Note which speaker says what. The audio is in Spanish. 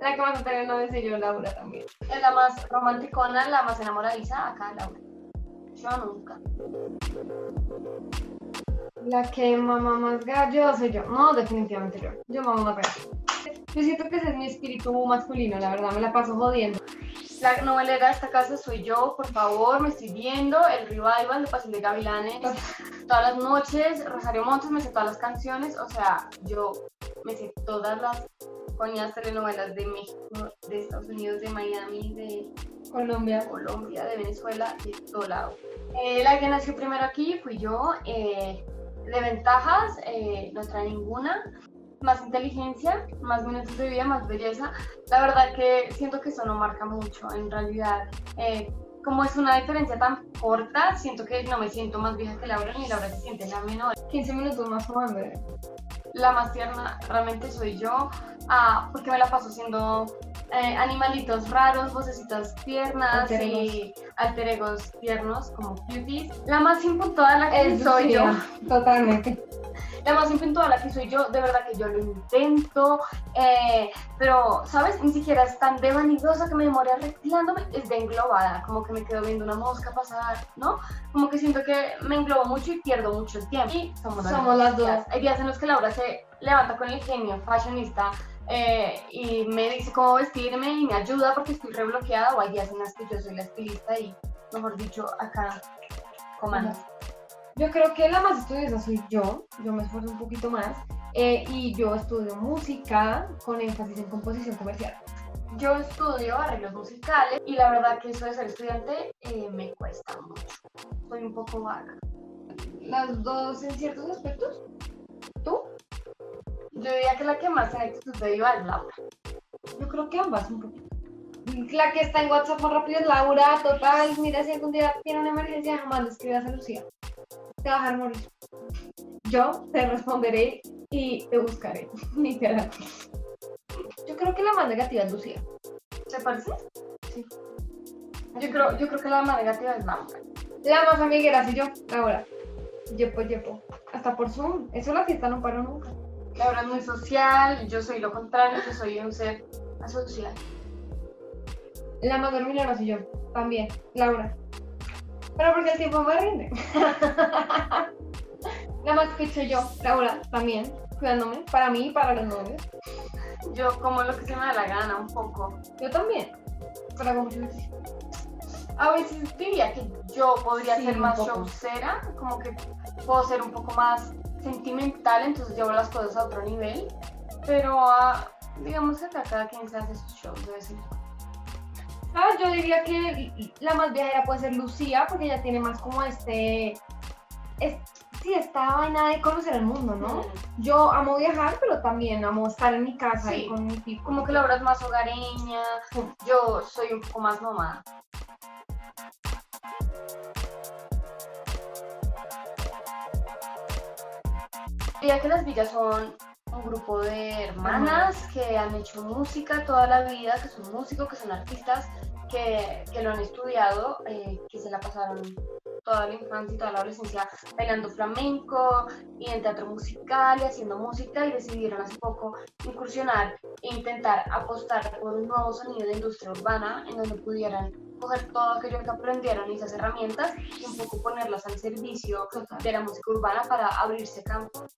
Speaker 1: La que más tener novio soy yo, Laura también.
Speaker 2: Es la más romanticona, la más enamoradiza, acá Laura. Yo nunca.
Speaker 1: La que mamá más gallo soy yo. No, definitivamente yo. Yo mamá más gallo. Yo siento que ese es mi espíritu masculino, la verdad, me la paso jodiendo.
Speaker 2: La novelera de esta casa soy yo, por favor, me estoy viendo el revival de Pasión de Gavilanes. Todas las noches, Rosario Montes me sé todas las canciones, o sea, yo me sé todas las coñas telenovelas de México, de Estados Unidos, de Miami, de
Speaker 1: Colombia.
Speaker 2: Colombia, de Venezuela, de todo lado. Eh, la que nació primero aquí fui yo. eh, de ventajas, eh, no trae ninguna. Más inteligencia, más minutos de vida, más belleza. La verdad que siento que eso no marca mucho, en realidad. Eh, como es una diferencia tan corta, siento que no me siento más vieja que Laura, ni Laura se siente la menor.
Speaker 1: 15 minutos más jugando.
Speaker 2: La más tierna realmente soy yo, ah, porque me la paso haciendo eh, animalitos raros, vocecitas tiernas
Speaker 1: Alter
Speaker 2: y alter egos tiernos como cuties. La más impuntual la que
Speaker 1: Es
Speaker 2: soy yo.
Speaker 1: Totalmente.
Speaker 2: La más impuntual que soy yo, de verdad que yo lo intento, eh, pero, ¿sabes? Ni siquiera es tan de vanidosa que me demore arreglándome, es de englobada, como que me quedo viendo una mosca pasar, ¿no? Como que siento que me englobo mucho y pierdo mucho el tiempo. Y somos las,
Speaker 1: Somos las dos.
Speaker 2: Hay días en los que Laura se levanta con el genio fashionista eh, y me dice cómo vestirme y me ayuda porque estoy rebloqueada, o hay días en los que yo soy la estilista y, mejor dicho, acá comando.
Speaker 1: Yo creo que la más estudiosa soy yo, yo me esfuerzo un poquito más eh, y yo estudio música con énfasis en composición comercial.
Speaker 2: Yo estudio arreglos musicales y la verdad que eso de ser estudiante eh, me cuesta mucho. Soy un poco vaga.
Speaker 1: Las dos en ciertos aspectos. ¿Tú?
Speaker 2: Yo diría que la que más tiene actitud de diva es Laura.
Speaker 1: Yo creo que ambas un poquito. La que está en WhatsApp más rápido es Laura, total. Mira, si algún día tiene una emergencia, jamás le escribas a Lucía. Te va a morir. Yo te responderé y te buscaré, literal. Yo creo que la más negativa es Lucía.
Speaker 2: ¿Te parece?
Speaker 1: Sí.
Speaker 2: Yo creo, yo creo que la más negativa es Laura.
Speaker 1: La más amiguera soy yo, Laura. Yepo, yepo. Hasta por Zoom. Eso la fiesta no paró nunca.
Speaker 2: Laura es muy social, yo soy lo contrario, yo soy un ser asocial.
Speaker 1: La más dormilona soy yo, también, Laura. Pero porque el tiempo me rinde. La más soy yo, Laura, también, cuidándome, para mí y para los novios.
Speaker 2: Yo como lo que se me da la gana un poco.
Speaker 1: Yo también, mucho ejercicio.
Speaker 2: A veces diría que yo podría
Speaker 1: Sí,
Speaker 2: ser más showcera, como que puedo ser un poco más sentimental, entonces llevo las cosas a otro nivel. Pero ah, digamos que acá cada quien se hace sus shows de vez en cuando.
Speaker 1: ¿Sabes? Yo diría que la más viajera puede ser Lucía, porque ella tiene más como este. Es, sí, esta vaina de conocer el mundo, ¿no? Yo amo viajar, pero también amo estar en mi casa
Speaker 2: Sí.
Speaker 1: y con mi tipo.
Speaker 2: Como que Laura es más hogareña, yo soy un poco más nómada. Diría que las villas son un grupo de hermanas que han hecho música toda la vida, que son músicos, que son artistas, que, que lo han estudiado, eh, que se la pasaron toda la infancia y toda la adolescencia bailando flamenco y en teatro musical y haciendo música y decidieron hace poco incursionar e intentar apostar por un nuevo sonido de industria urbana en donde pudieran coger todo aquello que aprendieron y esas herramientas y un poco ponerlas al servicio de la música urbana para abrirse campo.